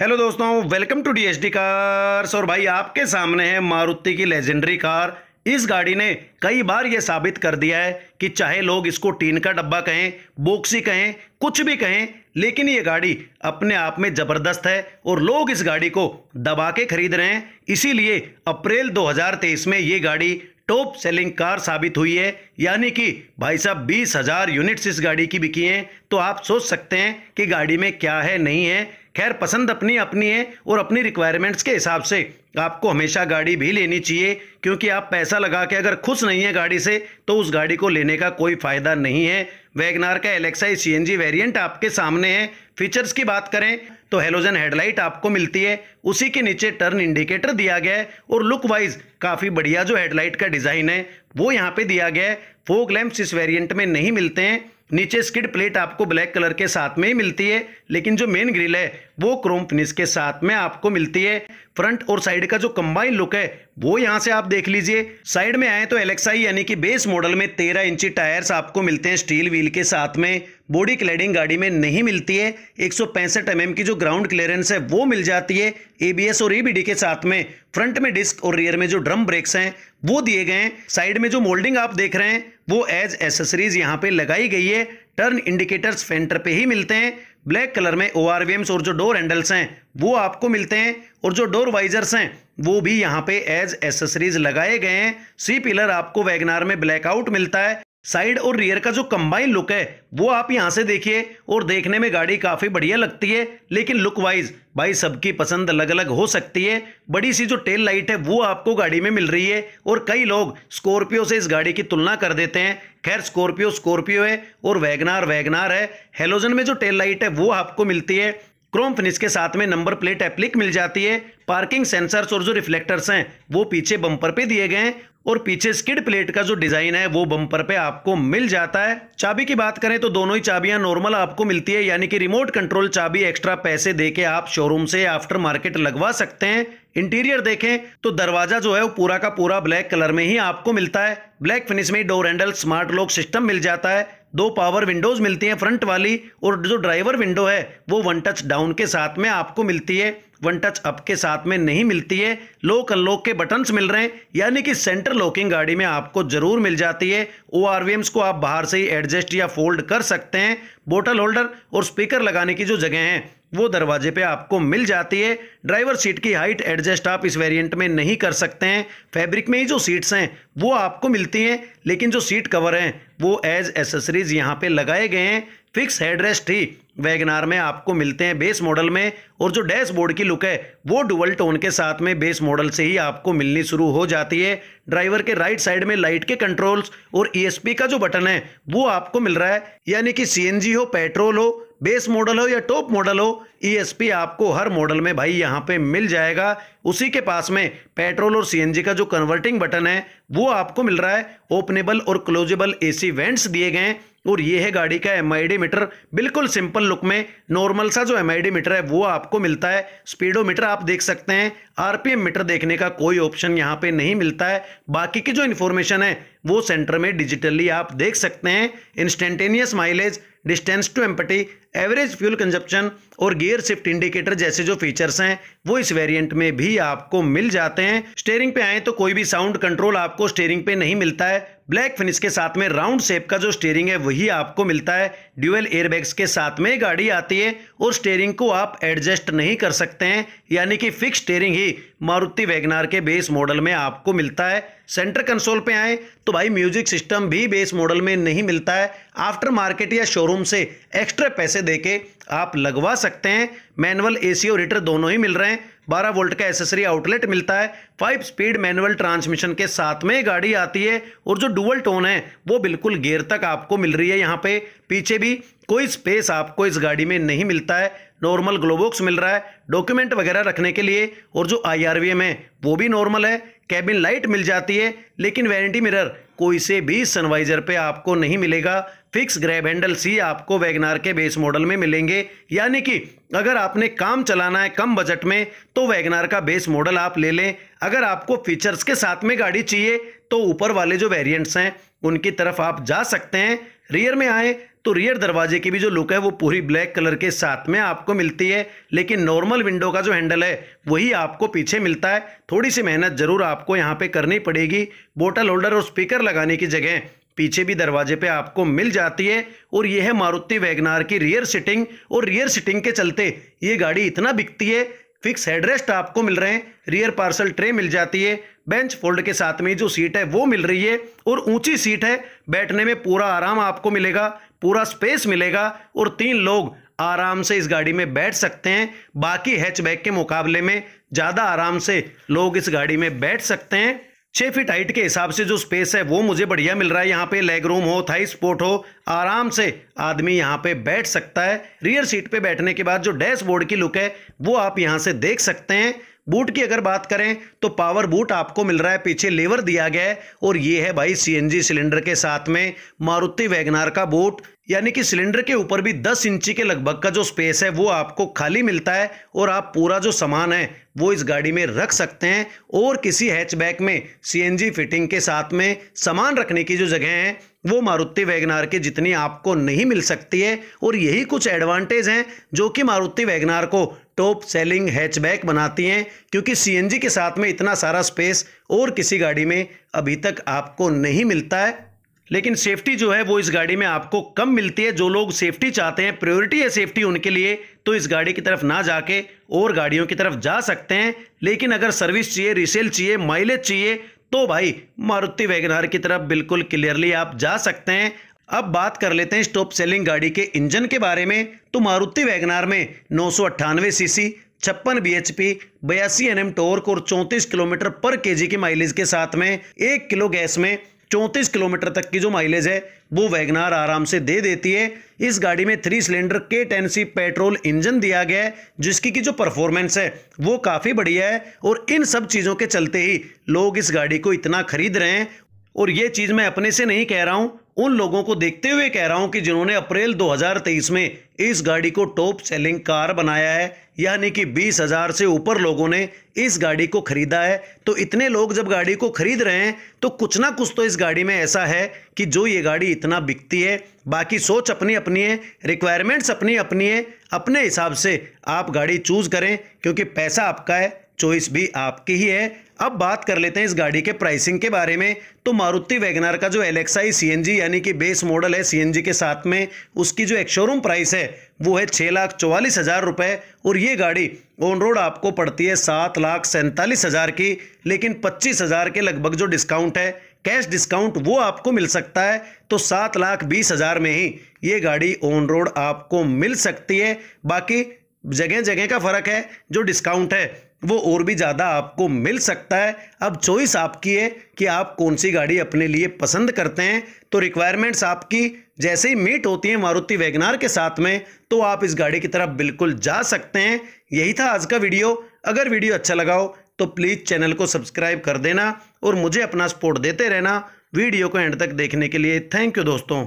Hello दोस्तों welcome to DSD cars और भाई, आपके सामने है मारुति की लेजेंडरी कार इस गाड़ी ने कई बार यह साबित कर दिया है कि चाहे लोग इसको टीन का डब्बा कहें बोक्सी कहें, कुछ भी कहें, लेकिन ये गाड़ी अपने आप में ज़बरदस्त है और लोग इस गाड़ी को दबा के खरीद रहे हैं। इसीलिए अप्रैल 2023 में ये गाड़ी टॉप सेलिंग कार साबित हुई है। यानी कि भाई साहब, बीस हज़ार यूनिट्स इस गाड़ी की बिकी हैं। तो आप सोच सकते हैं कि गाड़ी में क्या है, नहीं है। खैर, पसंद अपनी अपनी है और अपनी रिक्वायरमेंट्स के हिसाब से आपको हमेशा गाड़ी भी लेनी चाहिए, क्योंकि आप पैसा लगा के अगर खुश नहीं है गाड़ी से तो उस गाड़ी को लेने का कोई फ़ायदा नहीं है। वैगनार का एलेक्साई सी एन वेरिएंट आपके सामने है। फीचर्स की बात करें तो हेलोजन हेडलाइट आपको मिलती है। उसी के नीचे टर्न इंडिकेटर दिया गया है और लुक वाइज काफ़ी बढ़िया जो हेडलाइट का डिज़ाइन है, वो यहाँ पे दिया गया है। फोक लैंप्स इस वेरिएंट में नहीं मिलते हैं। नीचे स्किड प्लेट आपको ब्लैक कलर के साथ में ही मिलती है, लेकिन जो मेन ग्रिल है, वो क्रोम फिनिश के साथ में आपको मिलती है। फ्रंट और साइड का जो कंबाइन लुक है, वो यहाँ से आप देख लीजिए। साइड में आए तो एलेक्साई यानी कि बेस मॉडल में तेरह इंची टायर्स आपको मिलते हैं स्टील व्हील के साथ में। बॉडी क्लैडिंग गाड़ी में नहीं मिलती है। एक सौ mm की जो ग्राउंड क्लियरेंस है, वो मिल जाती है एबीएस और ईबीडी के साथ में। फ्रंट में डिस्क और रियर में जो ड्रम ब्रेक्स हैं, वो दिए गए हैं। साइड में जो मोल्डिंग आप देख रहे हैं, वो एज एसेसरीज यहाँ पे लगाई गई है। टर्न इंडिकेटर्स फेंटर पे ही मिलते हैं। ब्लैक कलर में ओ और जो डोर हैंडल्स हैं, वो आपको मिलते हैं और जो डोर वाइजर्स हैं, वो भी यहाँ पे एज एसेसरीज लगाए गए हैं। सी पिलर आपको वैगनार में ब्लैकआउट मिलता है। साइड और रियर का जो कंबाइन लुक है, वो आप यहाँ से देखिए और देखने में गाड़ी काफ़ी बढ़िया लगती है, लेकिन लुक वाइज भाई सबकी पसंद अलग अलग हो सकती है। बड़ी सी जो टेल लाइट है, वो आपको गाड़ी में मिल रही है और कई लोग स्कॉर्पियो से इस गाड़ी की तुलना कर देते हैं। खैर स्कॉर्पियो स्कॉर्पियो है और वैगनार वैगनार है। हेलोजन में जो टेल लाइट है, वो आपको मिलती है। क्रोम फिनिश के साथ में नंबर प्लेट एप्लिक मिल जाती है। पार्किंग सेंसर्स और जो रिफ्लेक्टर्स हैं, वो पीछे बम्पर पे दिए गए हैं और पीछे स्किड प्लेट का जो डिज़ाइन है, वो बम्पर पे आपको मिल जाता है। चाबी की बात करें तो दोनों ही चाबियाँ नॉर्मल आपको मिलती है, यानी कि रिमोट कंट्रोल चाबी एक्स्ट्रा पैसे देके आप शोरूम से आफ्टर मार्केट लगवा सकते हैं। इंटीरियर देखें तो दरवाज़ा जो है, वो पूरा का पूरा ब्लैक कलर में ही आपको मिलता है। ब्लैक फिनिश में door handle, smart lock system मिल जाता है। दो पावर विंडोज़ मिलती हैं फ्रंट वाली और जो ड्राइवर विंडो है, वो वन टच डाउन के साथ में आपको मिलती है। वन टच अप के साथ में नहीं मिलती है। लोक अनलॉक के बटन्स मिल रहे हैं। यानी कि सेंटर लॉकिंग गाड़ी में आपको ज़रूर मिल जाती है। ओ को आप बाहर से ही एडजस्ट या फोल्ड कर सकते हैं। बोटल होल्डर और स्पीकर लगाने की जो जगह है वो दरवाजे पे आपको मिल जाती है। ड्राइवर सीट की हाइट एडजस्ट आप इस वेरिएंट में नहीं कर सकते हैं। फैब्रिक में ही जो सीट्स हैं, वो आपको मिलती हैं, लेकिन जो सीट कवर हैं, वो एज एसेसरीज यहाँ पे लगाए गए हैं। फिक्स हेडरेस्ट ही वैगनार में आपको मिलते हैं बेस मॉडल में, और जो डैशबोर्ड की लुक है, वो डुअल टोन के साथ में बेस मॉडल से ही आपको मिलनी शुरू हो जाती है। ड्राइवर के राइट साइड में लाइट के कंट्रोल्स और ईएसपी का जो बटन है, वो आपको मिल रहा है। यानी कि सीएनजी हो पेट्रोल हो बेस मॉडल हो या टॉप मॉडल हो ईएसपी आपको हर मॉडल में भाई यहाँ पे मिल जाएगा। उसी के पास में पेट्रोल और सीएनजी का जो कन्वर्टिंग बटन है, वो आपको मिल रहा है। ओपनेबल और क्लोजेबल एसी वेंट्स दिए गए हैं। और ये है गाड़ी का एमआईडी मीटर बिल्कुल सिंपल लुक में नॉर्मल सा जो एमआईडी मीटर है, वो आपको मिलता है। स्पीडोमीटर आप देख सकते हैं। आरपीएम मीटर देखने का कोई ऑप्शन यहाँ पे नहीं मिलता है। बाकी की जो इन्फॉर्मेशन है, वो सेंटर में डिजिटली आप देख सकते हैं। Instantaneous mileage distance to empty average fuel consumption और गियर शिफ्ट इंडिकेटर जैसे जो फीचर्स हैं, वो इस वेरिएंट में भी आपको मिल जाते हैं। स्टेयरिंग पे आए तो कोई भी साउंड कंट्रोल आपको स्टेयरिंग पे नहीं मिलता है। ब्लैक फिनिश के साथ में राउंड शेप का जो स्टेयरिंग है, वही आपको मिलता है। ड्यूएल एयरबैग्स के साथ में गाड़ी आती है और स्टेयरिंग को आप एडजस्ट नहीं कर सकते हैं। यानी कि फिक्स स्टेयरिंग ही मारुति वैगनार के बेस मॉडल में आपको मिलता है। सेंटर कंसोल पे आए तो भाई म्यूज़िक सिस्टम भी बेस मॉडल में नहीं मिलता है। आफ्टर मार्केट या शोरूम से एक्स्ट्रा पैसे देके आप लगवा सकते हैं। मैनुअल एसी और हीटर दोनों ही मिल रहे हैं। 12 वोल्ट का एसेसरी आउटलेट मिलता है। फाइव स्पीड मैनुअल ट्रांसमिशन के साथ में गाड़ी आती है और जो डुअल टोन है, वो बिल्कुल गेयर तक आपको मिल रही है यहाँ पे। पीछे भी कोई स्पेस आपको इस गाड़ी में नहीं मिलता है। नॉर्मल ग्लोबॉक्स मिल रहा है। डॉक्यूमेंट वगैरह रखने के लिए और जो आई आर है, वो भी नॉर्मल है। कैबिन लाइट मिल जाती है, लेकिन वारंटी मिरर कोई से भी सनवाइजर पे आपको नहीं मिलेगा। फिक्स ग्रैब हैंडल सी आपको वैगनार के बेस मॉडल में मिलेंगे। यानी कि अगर आपने काम चलाना है कम बजट में तो वैगनार का बेस मॉडल आप ले लें। अगर आपको फीचर्स के साथ में गाड़ी चाहिए तो ऊपर वाले जो वेरिएंट्स हैं, उनकी तरफ़ आप जा सकते हैं। रियर में आए तो रियर दरवाजे की भी जो लुक है, वो पूरी ब्लैक कलर के साथ में आपको मिलती है। लेकिन नॉर्मल विंडो का जो हैंडल है, वही आपको पीछे मिलता है। थोड़ी सी मेहनत ज़रूर आपको यहाँ पे करनी पड़ेगी। बोटल होल्डर और स्पीकर लगाने की जगह पीछे भी दरवाजे पे आपको मिल जाती है। और यह है मारुति वैगनार की रियर सिटिंग और रियर सिटिंग के चलते ये गाड़ी इतना बिकती है फिक्स हेडरेस्ट आपको मिल रहे हैं। रियर पार्सल ट्रे मिल जाती है। बेंच फोल्ड के साथ में जो सीट है, वो मिल रही है। और ऊँची सीट है, बैठने में पूरा आराम आपको मिलेगा। पूरा स्पेस मिलेगा और तीन लोग आराम से इस गाड़ी में बैठ सकते हैं। बाकी हैचबैक के मुकाबले में ज़्यादा आराम से लोग इस गाड़ी में बैठ सकते हैं। छः फीट हाइट के हिसाब से जो स्पेस है वो मुझे बढ़िया मिल रहा है। यहाँ पे लेग रूम हो थाई स्पोर्ट हो, आराम से आदमी यहाँ पे बैठ सकता है। रियर सीट पे बैठने के बाद जो डैशबोर्ड की लुक है, वो आप यहाँ से देख सकते हैं। बूट की अगर बात करें तो पावर बूट आपको मिल रहा है, पीछे लेवर दिया गया है, और ये है भाई सीएनजी सिलेंडर के साथ में मारुति वैगनार का बूट, यानी कि सिलेंडर के ऊपर भी 10 इंची के लगभग का जो स्पेस है, वो आपको खाली मिलता है, और आप पूरा जो सामान है, वो इस गाड़ी में रख सकते हैं, और किसी हैचबैक में सीएनजी फिटिंग के साथ में सामान रखने की जो जगह है, वो मारुति वैगनार के जितनी आपको नहीं मिल सकती है, और यही कुछ एडवांटेज हैं, जो कि मारुति वैगनार को टॉप सेलिंग हैचबैक बनाती हैं, क्योंकि सीएनजी के साथ में इतना सारा स्पेस और किसी गाड़ी में अभी तक आपको नहीं मिलता है। लेकिन सेफ्टी जो है, वो इस गाड़ी में आपको कम मिलती है। जो लोग सेफ्टी चाहते हैं प्रायोरिटी है सेफ्टी उनके लिए तो इस गाड़ी की तरफ़ ना जाके और गाड़ियों की तरफ़ जा सकते हैं। लेकिन अगर सर्विस चाहिए रिसेल चाहिए माइलेज चाहिए तो भाई, मारुति वैगनार की तरफ़ बिल्कुल क्लियरली आप जा सकते हैं। अब बात कर लेते हैं स्टॉप सेलिंग गाड़ी के इंजन के बारे में। तो मारुति वैगनार में नौ सौ सीसी, छप्पन बी एच पी बयासी एन एम टोर्क और चौंतीस किलोमीटर पर केजी की माइलेज के साथ में एक किलो गैस में चौंतीस किलोमीटर तक की जो माइलेज है, वो वैगनार आराम से दे देती है। इस गाड़ी में थ्री सिलेंडर के टेन सी पेट्रोल इंजन दिया गया है, जिसकी की जो परफॉर्मेंस है, वो काफ़ी बढ़िया है और इन सब चीज़ों के चलते ही लोग इस गाड़ी को इतना खरीद रहे हैं और ये चीज़ मैं अपने से नहीं कह रहा हूँ, उन लोगों को देखते हुए कह रहा हूँ कि जिन्होंने अप्रैल 2023 में इस गाड़ी को टॉप सेलिंग कार बनाया है, यानी कि बीस हज़ार से ऊपर लोगों ने इस गाड़ी को खरीदा है। तो इतने लोग जब गाड़ी को खरीद रहे हैं तो कुछ ना कुछ तो इस गाड़ी में ऐसा है कि जो ये गाड़ी इतना बिकती है, बाकी सोच अपनी अपनी है रिक्वायरमेंट्स अपनी अपनी है, अपने हिसाब से आप गाड़ी चूज़ करें, क्योंकि पैसा आपका है चॉइस भी आपकी ही है। अब बात कर लेते हैं इस गाड़ी के प्राइसिंग के बारे में। तो मारुति वैगनार का जो एलेक्साई सीएनजी यानी कि बेस मॉडल है सीएनजी के साथ में, उसकी जो एक शोरूम प्राइस है, वो है छः लाख चौवालीस हज़ार रुपये और ये गाड़ी ऑन रोड आपको पड़ती है सात लाख सैंतालीस हज़ार की, लेकिन पच्चीस हज़ार के लगभग जो डिस्काउंट है कैश डिस्काउंट वो आपको मिल सकता है। तो सात लाख बीस हज़ार में ही ये गाड़ी ऑन रोड आपको मिल सकती है। बाकी जगह जगह का फ़र्क है, जो डिस्काउंट है वो और भी ज़्यादा आपको मिल सकता है। अब चॉइस आपकी है कि आप कौन सी गाड़ी अपने लिए पसंद करते हैं। तो रिक्वायरमेंट्स आपकी, जैसे ही मीट होती हैं मारुति वैगनार के साथ में तो आप इस गाड़ी की तरफ़ बिल्कुल जा सकते हैं। यही था आज का वीडियो। अगर वीडियो अच्छा लगाओ तो प्लीज़ चैनल को सब्सक्राइब कर देना और मुझे अपना सपोर्ट देते रहना। वीडियो को एंड तक देखने के लिए थैंक यू दोस्तों।